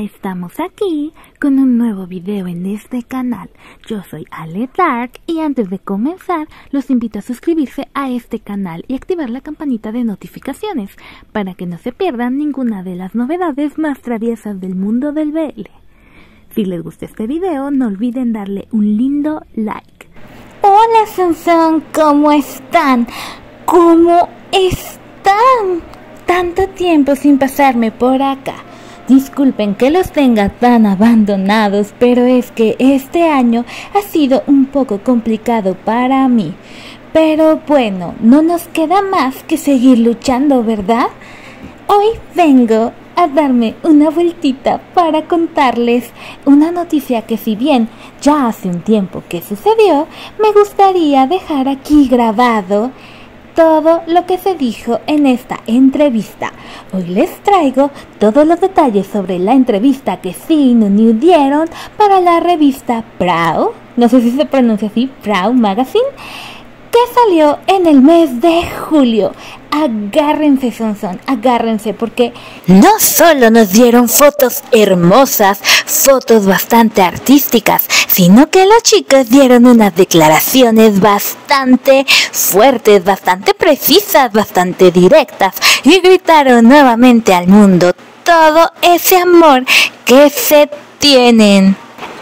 Estamos aquí con un nuevo video en este canal. Yo soy Ale Dark y antes de comenzar los invito a suscribirse a este canal y activar la campanita de notificaciones para que no se pierdan ninguna de las novedades más traviesas del mundo del BL. Si les gusta este video no olviden darle un lindo like. Hola Sansón, ¿cómo están? ¿Cómo están? Tanto tiempo sin pasarme por acá. Disculpen que los tenga tan abandonados, pero es que este año ha sido un poco complicado para mí. Pero bueno, no nos queda más que seguir luchando, ¿verdad? Hoy vengo a darme una vueltita para contarles una noticia que si bien ya hace un tiempo que sucedió, me gustaría dejar aquí grabado todo lo que se dijo en esta entrevista. Hoy les traigo todos los detalles sobre la entrevista que Sin New dieron para la revista Proud, no sé si se pronuncia así, Proud Magazine, que salió en el mes de julio. Agárrense, Sonson, agárrense, porque no solo nos dieron fotos hermosas, fotos bastante artísticas, sino que los chicos dieron unas declaraciones bastante fuertes, bastante precisas, bastante directas, y gritaron nuevamente al mundo todo ese amor que se tienen.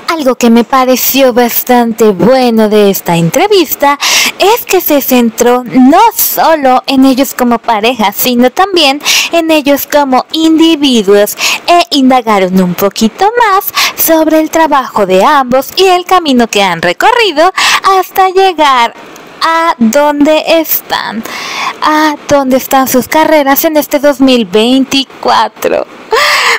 Algo que me pareció bastante bueno de esta entrevista es que se centró no solo en ellos como pareja, sino también en ellos como individuos e indagaron un poquito más sobre el trabajo de ambos y el camino que han recorrido hasta llegar a dónde están, a dónde están sus carreras en este 2024.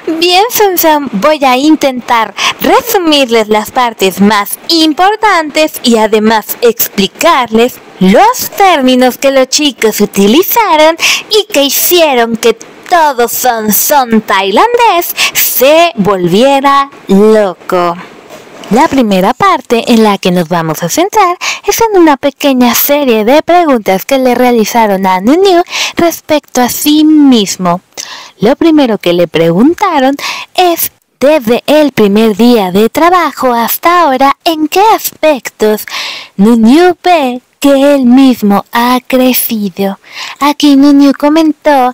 Bien, Samsung, voy a intentar resumirles las partes más importantes y además explicarles los términos que los chicos utilizaron y que hicieron que todo son, son tailandés se volviera loco. La primera parte en la que nos vamos a centrar es en una pequeña serie de preguntas que le realizaron a Nunu respecto a sí mismo. Lo primero que le preguntaron es desde el primer día de trabajo hasta ahora, ¿en qué aspectos Nunu ve que él mismo ha crecido? Aquí Nunu comentó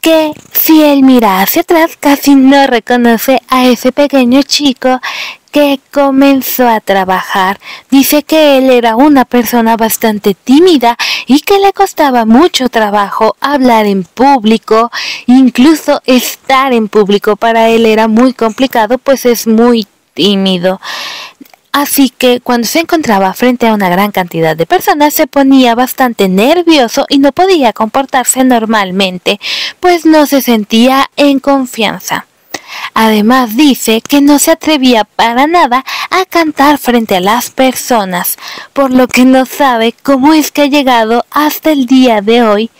que si él mira hacia atrás casi no reconoce a ese pequeño chico que comenzó a trabajar. Dice que él era una persona bastante tímida y que le costaba mucho trabajo hablar en público, incluso estar en público para él era muy complicado, pues es muy tímido. Así que cuando se encontraba frente a una gran cantidad de personas se ponía bastante nervioso y no podía comportarse normalmente, pues no se sentía en confianza. Además dice que no se atrevía para nada a cantar frente a las personas, por lo que no sabe cómo es que ha llegado hasta el día de hoy,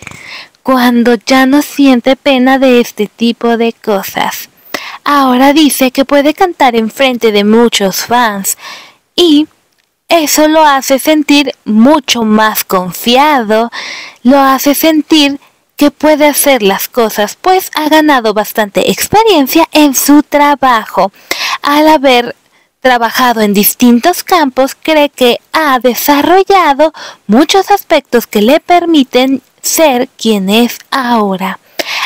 cuando ya no siente pena de este tipo de cosas. Ahora dice que puede cantar en frente de muchos fans y eso lo hace sentir mucho más confiado, lo hace sentir que puede hacer las cosas, pues ha ganado bastante experiencia en su trabajo. Al haber trabajado en distintos campos, cree que ha desarrollado muchos aspectos que le permiten ser quien es ahora.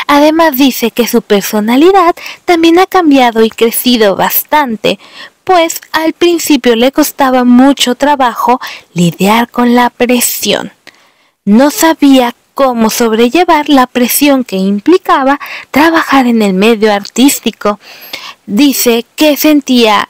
Además dice que su personalidad también ha cambiado y crecido bastante, pues al principio le costaba mucho trabajo lidiar con la presión. No sabía cómo sobrellevar la presión que implicaba trabajar en el medio artístico. Dice que sentía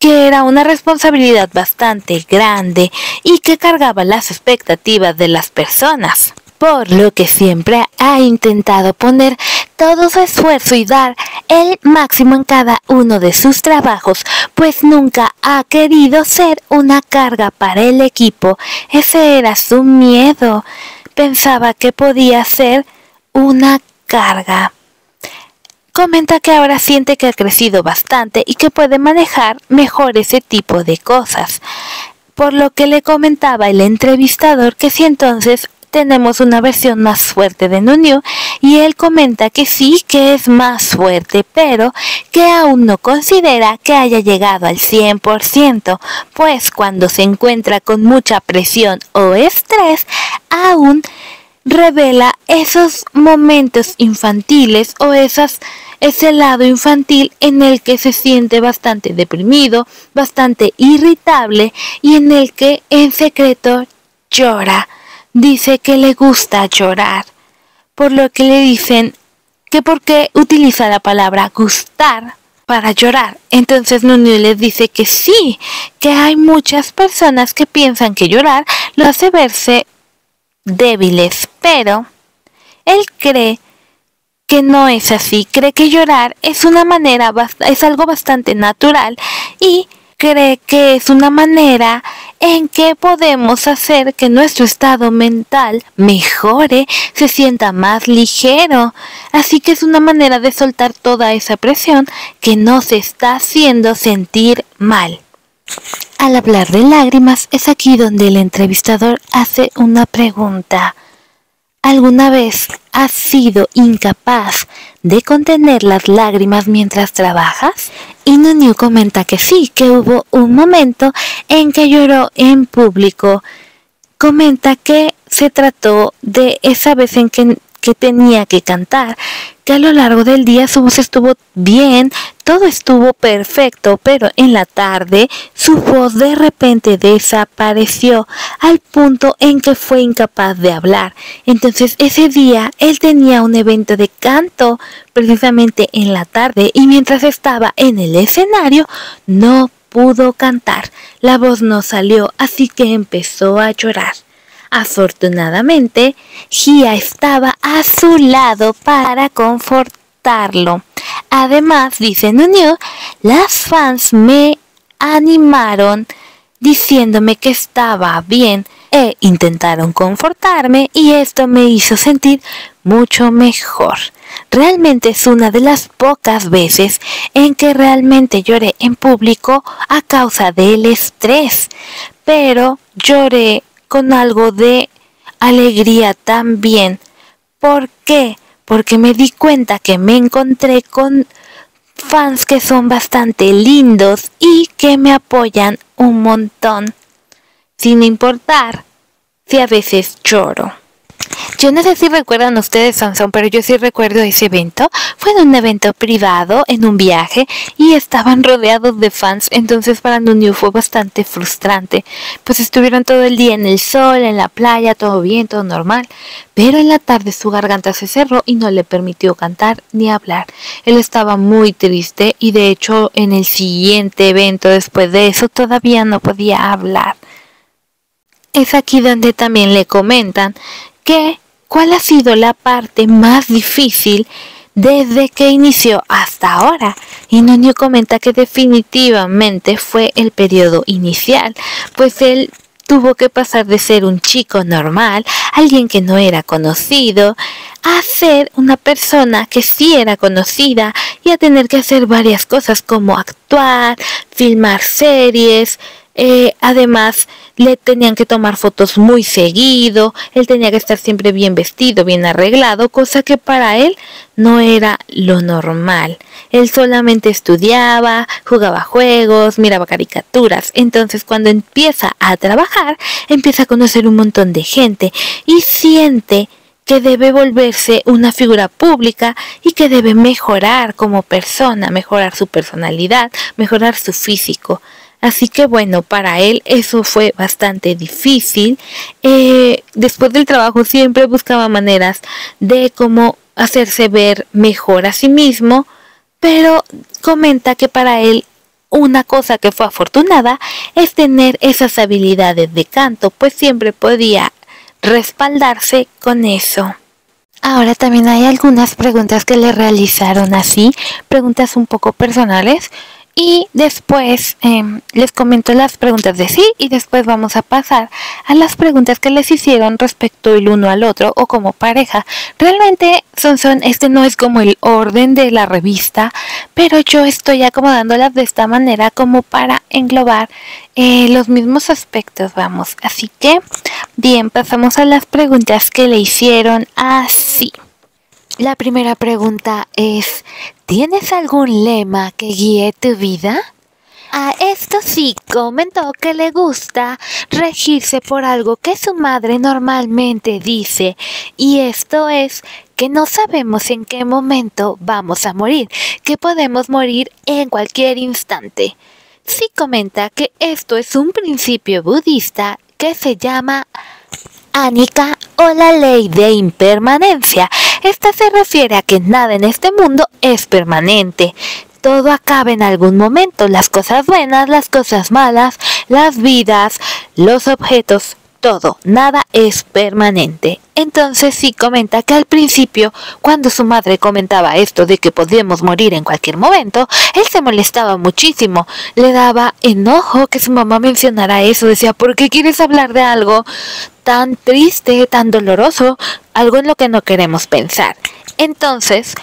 que era una responsabilidad bastante grande y que cargaba las expectativas de las personas, por lo que siempre ha intentado poner todo su esfuerzo y dar el máximo en cada uno de sus trabajos, pues nunca ha querido ser una carga para el equipo. Ese era su miedo pensaba que podía ser una carga. Comenta que ahora siente que ha crecido bastante y que puede manejar mejor ese tipo de cosas. Por lo que le comentaba el entrevistador que si entonces tenemos una versión más fuerte de Nunyu y él comenta que sí, que es más fuerte, pero que aún no considera que haya llegado al 100%, pues cuando se encuentra con mucha presión o estrés, aún revela esos momentos infantiles o esas ese lado infantil en el que se siente bastante deprimido, bastante irritable y en el que en secreto llora. Dice que le gusta llorar, por lo que le dicen que por qué utiliza la palabra gustar para llorar. Entonces Nuni les dice que sí, que hay muchas personas que piensan que llorar lo hace verse débiles, pero él cree que no es así, cree que llorar es una manera, es algo bastante natural y cree que es una manera en que podemos hacer que nuestro estado mental mejore, se sienta más ligero. Así que es una manera de soltar toda esa presión que nos está haciendo sentir mal. Al hablar de lágrimas es aquí donde el entrevistador hace una pregunta. ¿Alguna vez has sido incapaz de contener las lágrimas mientras trabajas? Y Nunu comenta que sí, que hubo un momento en que lloró en público. Comenta que se trató de esa vez en que que tenía que cantar, a lo largo del día su voz estuvo bien, todo estuvo perfecto, pero en la tarde su voz de repente desapareció al punto en que fue incapaz de hablar. Entonces ese día él tenía un evento de canto precisamente en la tarde y mientras estaba en el escenario no pudo cantar. La voz no salió, así que empezó a llorar. Afortunadamente, Gia estaba a su lado para confortarlo. Además, dice Nunio, las fans me animaron diciéndome que estaba bien e intentaron confortarme y esto me hizo sentir mucho mejor. Realmente es una de las pocas veces en que realmente lloré en público a causa del estrés, pero lloré con algo de alegría también. ¿Por qué? Porque me di cuenta que me encontré con fans que son bastante lindos y que me apoyan un montón, sin importar si a veces lloro. Yo no sé si recuerdan ustedes Sansón, pero yo sí recuerdo ese evento. Fue en un evento privado, en un viaje, y estaban rodeados de fans, entonces para Nunio fue bastante frustrante. Pues estuvieron todo el día en el sol, en la playa, todo bien, todo normal. Pero en la tarde su garganta se cerró y no le permitió cantar ni hablar. Él estaba muy triste y de hecho en el siguiente evento después de eso todavía no podía hablar. Es aquí donde también le comentan que cuál ha sido la parte más difícil desde que inició hasta ahora. Y Nonio comenta que definitivamente fue el periodo inicial, pues él tuvo que pasar de ser un chico normal, alguien que no era conocido, a ser una persona que sí era conocida y a tener que hacer varias cosas como actuar, filmar series, eh, además, le tenían que tomar fotos muy seguido, él tenía que estar siempre bien vestido, bien arreglado, cosa que para él no era lo normal. Él solamente estudiaba, jugaba juegos, miraba caricaturas. Entonces, cuando empieza a trabajar, empieza a conocer un montón de gente y siente que debe volverse una figura pública y que debe mejorar como persona, mejorar su personalidad, mejorar su físico. Así que bueno, para él eso fue bastante difícil. Eh, después del trabajo siempre buscaba maneras de cómo hacerse ver mejor a sí mismo, pero comenta que para él una cosa que fue afortunada es tener esas habilidades de canto, pues siempre podía respaldarse con eso. Ahora también hay algunas preguntas que le realizaron así, preguntas un poco personales, y después em, les comento las preguntas de sí y después vamos a pasar a las preguntas que les hicieron respecto el uno al otro o como pareja. Realmente son, son, este no es como el orden de la revista, pero yo estoy acomodándolas de esta manera como para englobar eh, los mismos aspectos, vamos. Así que Bien, pasamos a las preguntas que le hicieron así. La primera pregunta es, ¿tienes algún lema que guíe tu vida? A esto sí comentó que le gusta regirse por algo que su madre normalmente dice y esto es que no sabemos en qué momento vamos a morir, que podemos morir en cualquier instante. Sí comenta que esto es un principio budista que se llama Anika o la ley de impermanencia. Esta se refiere a que nada en este mundo es permanente todo acaba en algún momento, las cosas buenas, las cosas malas, las vidas, los objetos, todo, nada es permanente. Entonces sí comenta que al principio, cuando su madre comentaba esto de que podíamos morir en cualquier momento, él se molestaba muchísimo, le daba enojo que su mamá mencionara eso, decía, ¿por qué quieres hablar de algo tan triste, tan doloroso, algo en lo que no queremos pensar? Entonces,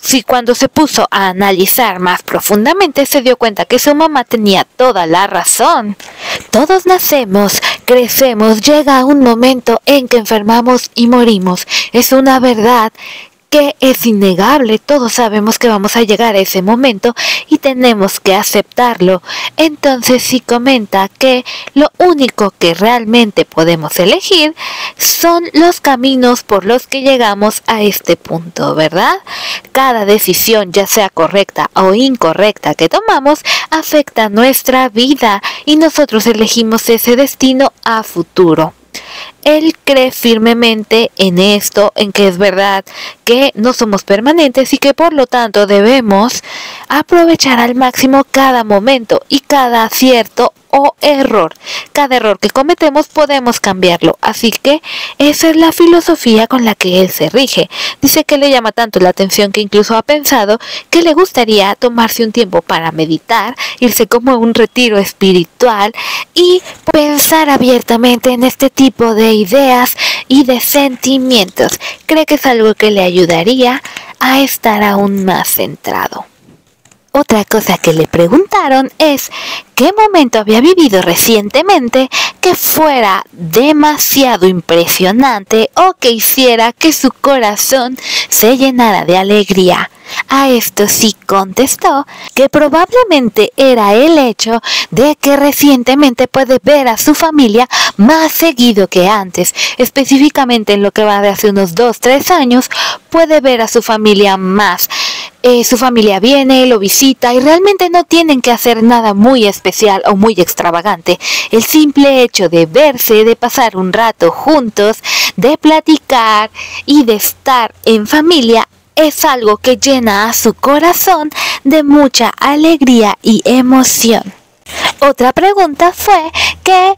si cuando se puso a analizar más profundamente se dio cuenta que su mamá tenía toda la razón. Todos nacemos, crecemos, llega un momento en que enfermamos y morimos. Es una verdad que es innegable, todos sabemos que vamos a llegar a ese momento y tenemos que aceptarlo. Entonces sí comenta que lo único que realmente podemos elegir son los caminos por los que llegamos a este punto, ¿verdad? Cada decisión, ya sea correcta o incorrecta que tomamos, afecta nuestra vida y nosotros elegimos ese destino a futuro. Él cree firmemente en esto, en que es verdad que no somos permanentes y que por lo tanto debemos aprovechar al máximo cada momento y cada acierto o error. Cada error que cometemos podemos cambiarlo, así que esa es la filosofía con la que él se rige. Dice que le llama tanto la atención que incluso ha pensado que le gustaría tomarse un tiempo para meditar, irse como a un retiro espiritual y pensar abiertamente en este tipo de ideas y de sentimientos. Cree que es algo que le ayudaría a estar aún más centrado. Otra cosa que le preguntaron es qué momento había vivido recientemente que fuera demasiado impresionante o que hiciera que su corazón se llenara de alegría. A esto sí contestó que probablemente era el hecho de que recientemente puede ver a su familia más seguido que antes. Específicamente en lo que va de hace unos 2-3 años, puede ver a su familia más. Eh, su familia viene, lo visita y realmente no tienen que hacer nada muy especial o muy extravagante. El simple hecho de verse, de pasar un rato juntos, de platicar y de estar en familia es algo que llena a su corazón de mucha alegría y emoción. Otra pregunta fue que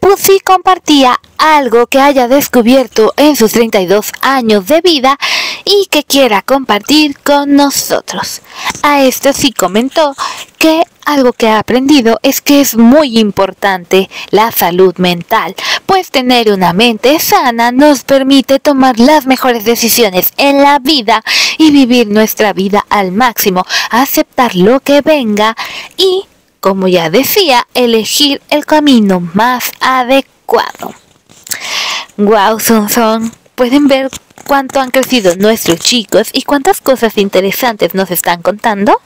Pussy compartía algo que haya descubierto en sus 32 años de vida y que quiera compartir con nosotros. A esto sí comentó que algo que ha aprendido es que es muy importante la salud mental, pues tener una mente sana nos permite tomar las mejores decisiones en la vida y vivir nuestra vida al máximo, aceptar lo que venga y, como ya decía, elegir el camino más adecuado. Wow, son. Pueden ver cuánto han crecido nuestros chicos y cuántas cosas interesantes nos están contando?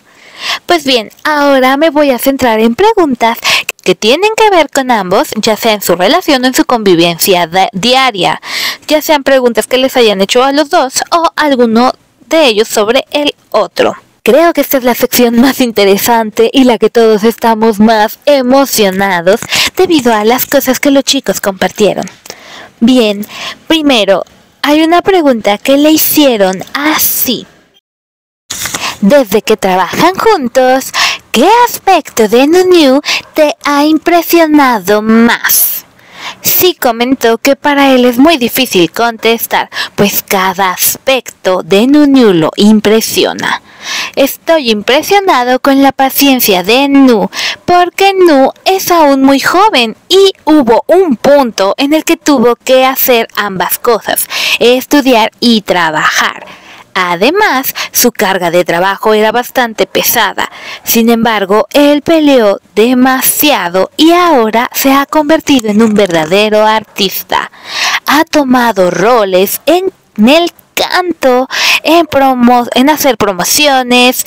Pues bien, ahora me voy a centrar en preguntas que tienen que ver con ambos, ya sea en su relación o en su convivencia diaria, ya sean preguntas que les hayan hecho a los dos o alguno de ellos sobre el otro. Creo que esta es la sección más interesante y la que todos estamos más emocionados debido a las cosas que los chicos compartieron. Bien, primero, hay una pregunta que le hicieron así. Desde que trabajan juntos, ¿qué aspecto de Nunu te ha impresionado más? Sí comentó que para él es muy difícil contestar, pues cada aspecto de Nunu lo impresiona. Estoy impresionado con la paciencia de Nu, porque Nu es aún muy joven y hubo un punto en el que tuvo que hacer ambas cosas, estudiar y trabajar. Además, su carga de trabajo era bastante pesada. Sin embargo, él peleó demasiado y ahora se ha convertido en un verdadero artista. Ha tomado roles en el en, en hacer promociones,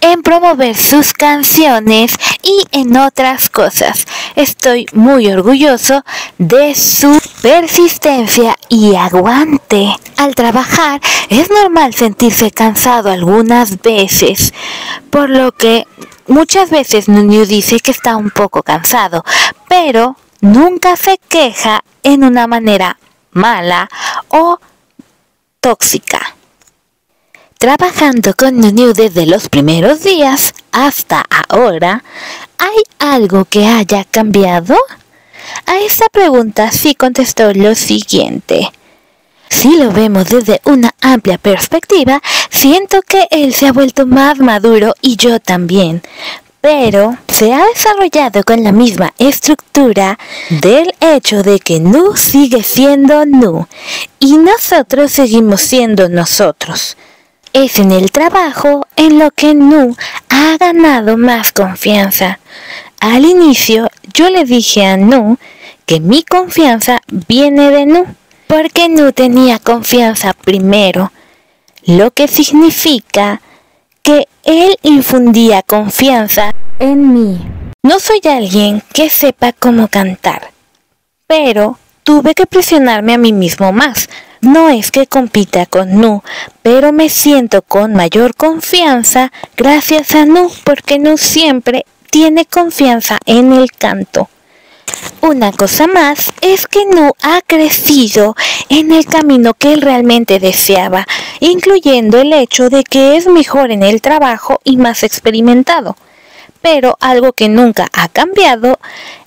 en promover sus canciones y en otras cosas. Estoy muy orgulloso de su persistencia y aguante. Al trabajar es normal sentirse cansado algunas veces, por lo que muchas veces Nunyu dice que está un poco cansado, pero nunca se queja en una manera mala o tóxica. Trabajando con Nunu desde los primeros días hasta ahora, ¿hay algo que haya cambiado? A esta pregunta sí contestó lo siguiente. Si lo vemos desde una amplia perspectiva, siento que él se ha vuelto más maduro y yo también, pero se ha desarrollado con la misma estructura del hecho de que Nu sigue siendo Nu y nosotros seguimos siendo nosotros. Es en el trabajo en lo que Nu ha ganado más confianza. Al inicio yo le dije a Nu que mi confianza viene de Nu, porque Nu tenía confianza primero, lo que significa que él infundía confianza en mí. No soy alguien que sepa cómo cantar, pero tuve que presionarme a mí mismo más no es que compita con Nu, pero me siento con mayor confianza gracias a Nu, porque Nu siempre tiene confianza en el canto. Una cosa más es que Nu ha crecido en el camino que él realmente deseaba, incluyendo el hecho de que es mejor en el trabajo y más experimentado. Pero algo que nunca ha cambiado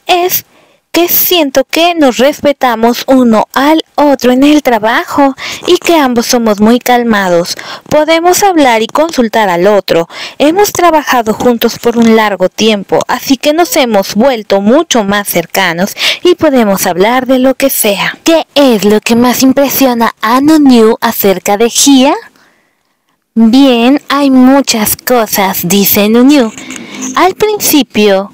es que siento que nos respetamos uno al otro en el trabajo y que ambos somos muy calmados. Podemos hablar y consultar al otro. Hemos trabajado juntos por un largo tiempo, así que nos hemos vuelto mucho más cercanos y podemos hablar de lo que sea. ¿Qué es lo que más impresiona a Nunu acerca de Gia? Bien, hay muchas cosas, dice Nunu. Al principio,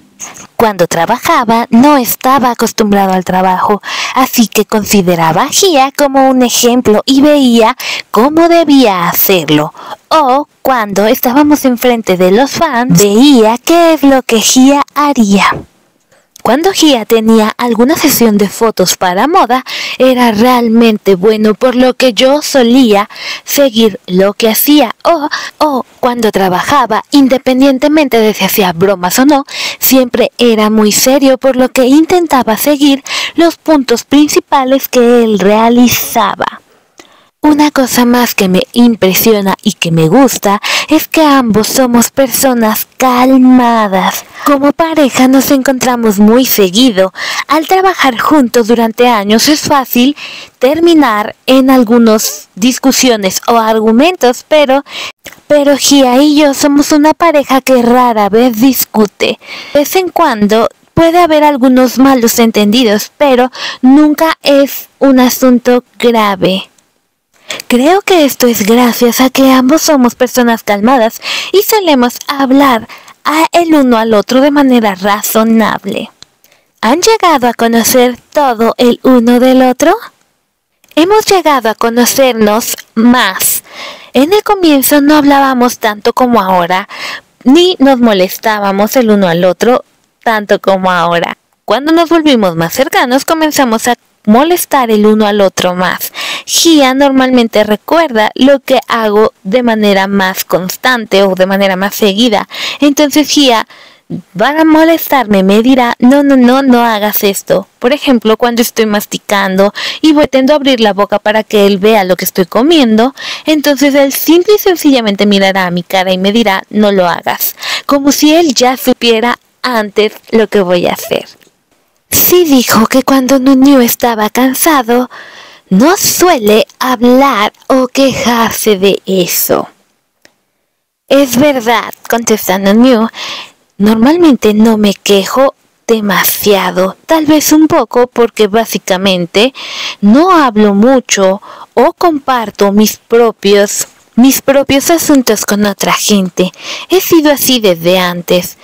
cuando trabajaba no estaba acostumbrado al trabajo, así que consideraba a Gia como un ejemplo y veía cómo debía hacerlo. O cuando estábamos enfrente de los fans, veía qué es lo que Gia haría. Cuando Gia tenía alguna sesión de fotos para moda, era realmente bueno, por lo que yo solía seguir lo que hacía o, o cuando trabajaba, independientemente de si hacía bromas o no, siempre era muy serio, por lo que intentaba seguir los puntos principales que él realizaba. Una cosa más que me impresiona y que me gusta es que ambos somos personas calmadas. Como pareja nos encontramos muy seguido. Al trabajar juntos durante años es fácil terminar en algunas discusiones o argumentos, pero pero Gia y yo somos una pareja que rara vez discute. De vez en cuando puede haber algunos malos entendidos, pero nunca es un asunto grave. Creo que esto es gracias a que ambos somos personas calmadas y solemos hablar a el uno al otro de manera razonable. ¿Han llegado a conocer todo el uno del otro? Hemos llegado a conocernos más. En el comienzo no hablábamos tanto como ahora, ni nos molestábamos el uno al otro tanto como ahora. Cuando nos volvimos más cercanos comenzamos a molestar el uno al otro más. Gia normalmente recuerda lo que hago de manera más constante o de manera más seguida. Entonces Gia va a molestarme, me dirá, no, no, no, no hagas esto. Por ejemplo, cuando estoy masticando y voy tendo a abrir la boca para que él vea lo que estoy comiendo, entonces él simple y sencillamente mirará a mi cara y me dirá, no lo hagas. Como si él ya supiera antes lo que voy a hacer. Sí dijo que cuando Nunio estaba cansado, no suele hablar o quejarse de eso. Es verdad, contesta Nunio, normalmente no me quejo demasiado, tal vez un poco porque básicamente no hablo mucho o comparto mis propios mis propios asuntos con otra gente. He sido así desde antes.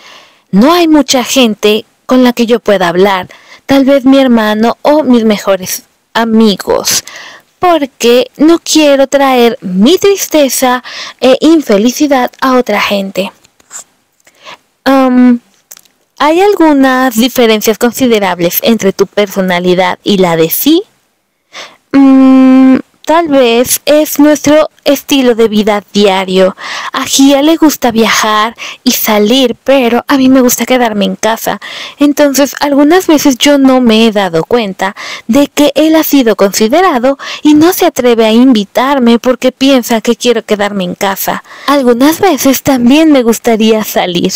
No hay mucha gente con la que yo pueda hablar, tal vez mi hermano o mis mejores amigos, porque no quiero traer mi tristeza e infelicidad a otra gente. ¿Hay algunas diferencias considerables entre tu personalidad y la de sí? Mm, tal vez es nuestro estilo de vida diario. A Gia le gusta viajar y salir, pero a mí me gusta quedarme en casa. Entonces, algunas veces yo no me he dado cuenta de que él ha sido considerado y no se atreve a invitarme porque piensa que quiero quedarme en casa. Algunas veces también me gustaría salir.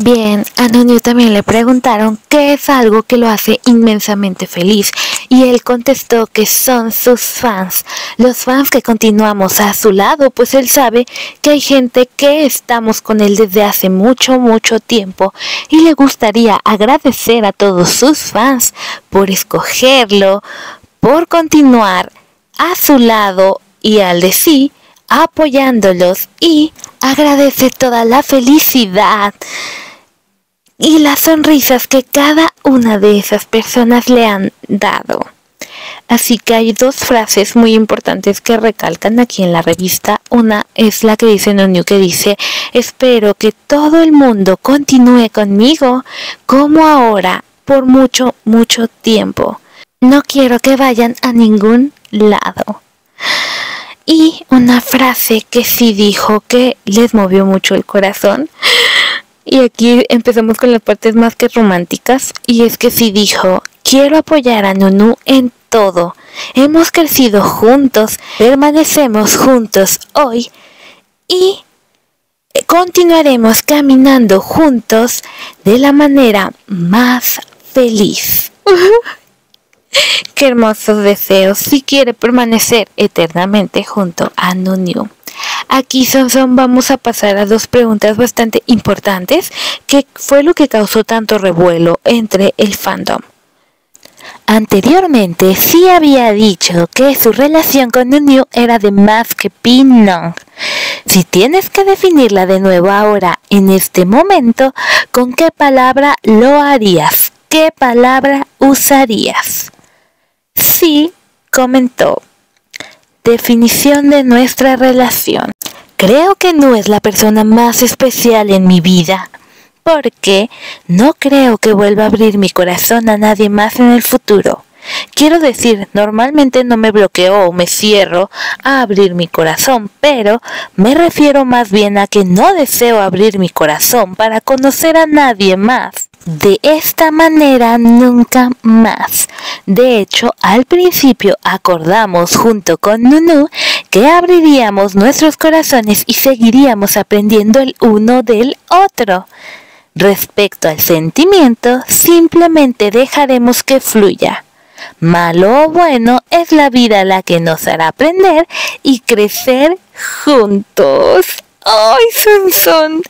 Bien, a Nunio también le preguntaron qué es algo que lo hace inmensamente feliz y él contestó que son sus fans, los fans que continuamos a su lado, pues él sabe que hay gente que estamos con él desde hace mucho, mucho tiempo y le gustaría agradecer a todos sus fans por escogerlo, por continuar a su lado y al de sí apoyándolos y agradece toda la felicidad y las sonrisas que cada una de esas personas le han dado. Así que hay dos frases muy importantes que recalcan aquí en la revista. Una es la que dice Nonio que dice, espero que todo el mundo continúe conmigo como ahora por mucho, mucho tiempo. No quiero que vayan a ningún lado. Y una frase que sí dijo que les movió mucho el corazón y aquí empezamos con las partes más que románticas. Y es que sí dijo, quiero apoyar a Nunu en todo. Hemos crecido juntos, permanecemos juntos hoy y continuaremos caminando juntos de la manera más feliz. Qué hermosos deseos si quiere permanecer eternamente junto a Nunu. Aquí, Sonson, vamos a pasar a dos preguntas bastante importantes, que fue lo que causó tanto revuelo entre el fandom. Anteriormente sí había dicho que su relación con Nunyu era de más que Pinong. Si tienes que definirla de nuevo ahora, en este momento, ¿con qué palabra lo harías? ¿Qué palabra usarías? Sí, comentó. Definición de nuestra relación. Creo que no es la persona más especial en mi vida, porque no creo que vuelva a abrir mi corazón a nadie más en el futuro. Quiero decir, normalmente no me bloqueo o me cierro a abrir mi corazón, pero me refiero más bien a que no deseo abrir mi corazón para conocer a nadie más de esta manera nunca más. De hecho, al principio acordamos junto con Nunu que abriríamos nuestros corazones y seguiríamos aprendiendo el uno del otro. Respecto al sentimiento, simplemente dejaremos que fluya. Malo o bueno, es la vida la que nos hará aprender y crecer juntos. ¡Ay, son,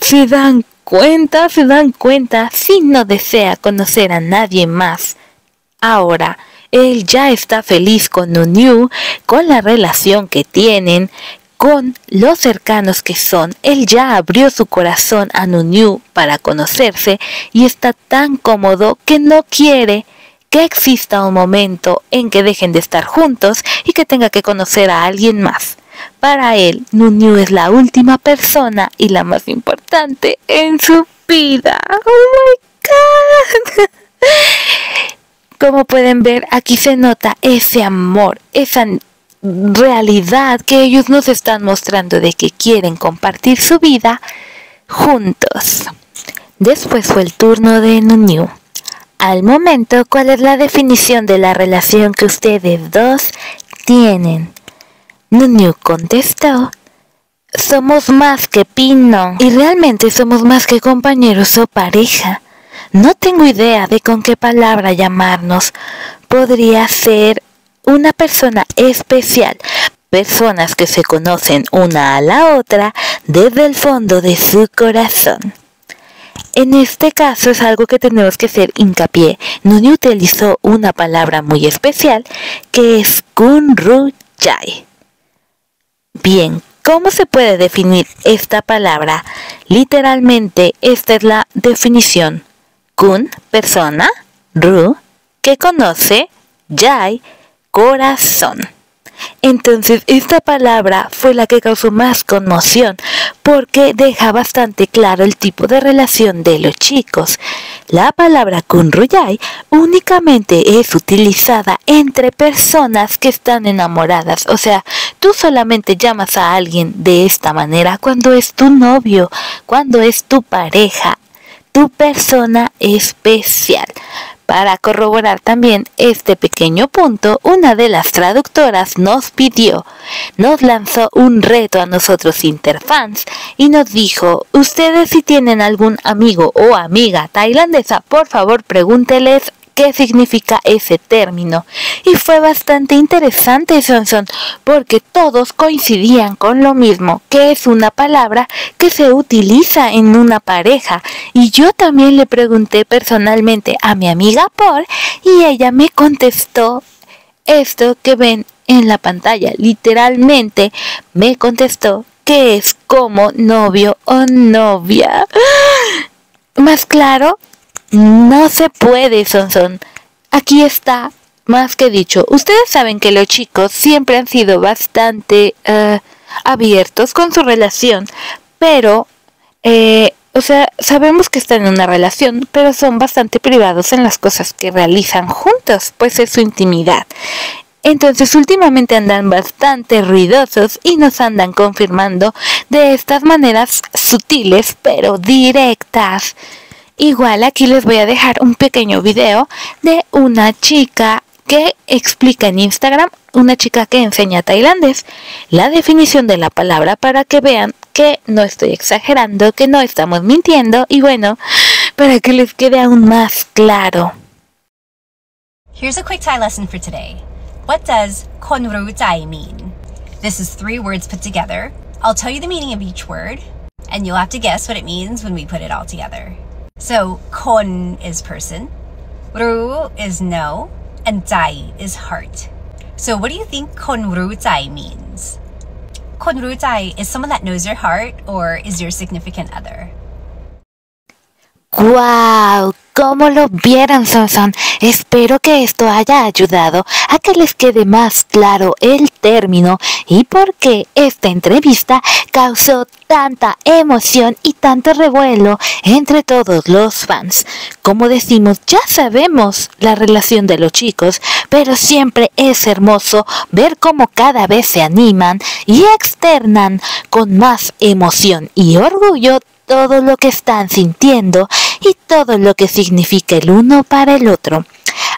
Se dan cuenta, se dan cuenta, si no desea conocer a nadie más. Ahora, él ya está feliz con Nunu, con la relación que tienen, con los cercanos que son. Él ya abrió su corazón a Nunu para conocerse y está tan cómodo que no quiere que exista un momento en que dejen de estar juntos y que tenga que conocer a alguien más. Para él, Nunu es la última persona y la más importante en su vida. ¡Oh, my God! Como pueden ver, aquí se nota ese amor, esa realidad que ellos nos están mostrando de que quieren compartir su vida juntos. Después fue el turno de Nunu. Al momento, ¿cuál es la definición de la relación que ustedes dos tienen? Nunu contestó, somos más que Pino y realmente somos más que compañeros o pareja. No tengo idea de con qué palabra llamarnos. Podría ser una persona especial, personas que se conocen una a la otra desde el fondo de su corazón. En este caso es algo que tenemos que hacer hincapié. Nuni utilizó una palabra muy especial que es Kunru Bien, ¿Cómo se puede definir esta palabra? Literalmente, esta es la definición. Kun, persona, ru, que conoce, yai, corazón. Entonces esta palabra fue la que causó más conmoción porque deja bastante claro el tipo de relación de los chicos. La palabra kunruyai únicamente es utilizada entre personas que están enamoradas. O sea, tú solamente llamas a alguien de esta manera cuando es tu novio, cuando es tu pareja, tu persona especial. Para corroborar también este pequeño punto, una de las traductoras nos pidió, nos lanzó un reto a nosotros interfans y nos dijo, ustedes si tienen algún amigo o amiga tailandesa, por favor pregúnteles qué significa ese término. Y fue bastante interesante, Sonson, porque todos coincidían con lo mismo, que es una palabra que se utiliza en una pareja. Y yo también le pregunté personalmente a mi amiga Paul y ella me contestó esto que ven en la pantalla. Literalmente me contestó que es como novio o novia. Más claro, no se puede, Sonson. Aquí está más que dicho. Ustedes saben que los chicos siempre han sido bastante eh, abiertos con su relación, pero, eh, o sea, sabemos que están en una relación, pero son bastante privados en las cosas que realizan juntos, pues es su intimidad. Entonces últimamente andan bastante ruidosos y nos andan confirmando de estas maneras sutiles pero directas. Igual aquí les voy a dejar un pequeño video de una chica que explica en Instagram, una chica que enseña tailandés, la definición de la palabra para que vean que no estoy exagerando, que no estamos mintiendo y bueno, para que les quede aún más claro. Here's a quick Thai lesson for today. What does konru Thai mean? This is three words put together. I'll tell you the meaning of each word, and you'll have to guess what it means when we put it all together. So kon is person, ru is no, and zai is heart. So what do you think kon ru zai means? Kon ru zai is someone that knows your heart or is your significant other. ¡Guau! ¿Cómo lo vieron, Sonson? Espero que esto haya ayudado a que les quede más claro el término y por qué esta entrevista causó tanta emoción y tanto revuelo entre todos los fans. Como decimos, ya sabemos la relación de los chicos, pero siempre es hermoso ver cómo cada vez se animan y externan con más emoción y orgullo todo lo que están sintiendo y todo lo que significa el uno para el otro.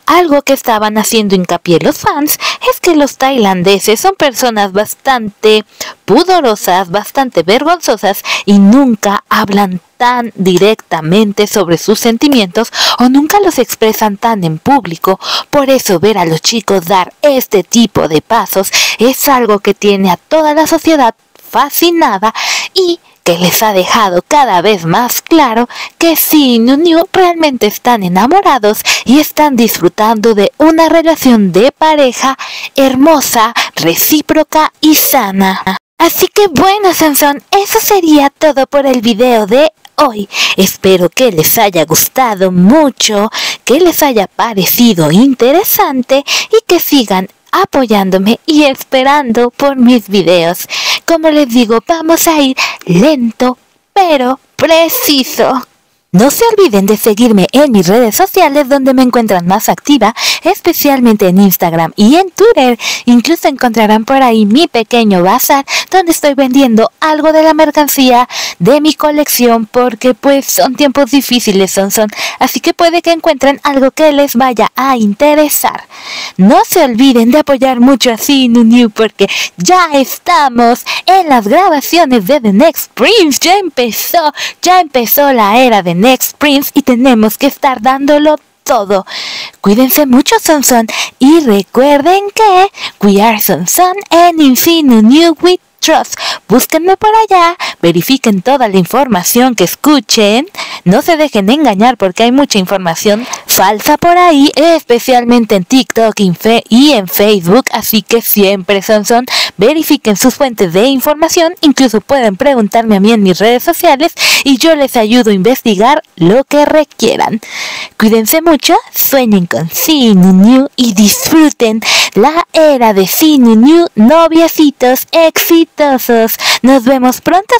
Algo que estaban haciendo hincapié los fans es que los tailandeses son personas bastante pudorosas, bastante vergonzosas y nunca hablan tan directamente sobre sus sentimientos o nunca los expresan tan en público. Por eso ver a los chicos dar este tipo de pasos es algo que tiene a toda la sociedad fascinada y que les ha dejado cada vez más claro que sí, New realmente están enamorados y están disfrutando de una relación de pareja hermosa, recíproca y sana. Así que bueno, Sansón, eso sería todo por el video de hoy. Espero que les haya gustado mucho, que les haya parecido interesante y que sigan apoyándome y esperando por mis videos. Como les digo, vamos a ir lento, pero preciso. No se olviden de seguirme en mis redes sociales donde me encuentran más activa, especialmente en Instagram y en Twitter. Incluso encontrarán por ahí mi pequeño bazar donde estoy vendiendo algo de la mercancía de mi colección porque pues son tiempos difíciles, son, son. Así que puede que encuentren algo que les vaya a interesar. No se olviden de apoyar mucho a Sinu New porque ya estamos en las grabaciones de The Next Prince. Ya empezó, ya empezó la era de Next Prince y tenemos que estar dándolo todo. Cuídense mucho, Sonson, y recuerden que we are Sonson and Infinu New with Trust. Búsquenme por allá, verifiquen toda la información que escuchen, no se dejen engañar porque hay mucha información falsa por ahí, especialmente en TikTok y en Facebook, así que siempre, Sonson, verifiquen sus fuentes de información, incluso pueden preguntarme a mí en mis redes sociales y yo les ayudo a investigar lo que requieran. Cuídense mucho, sueñen con Sinu New y disfruten la era de Sinu New, noviecitos exitosos. Nos vemos pronto.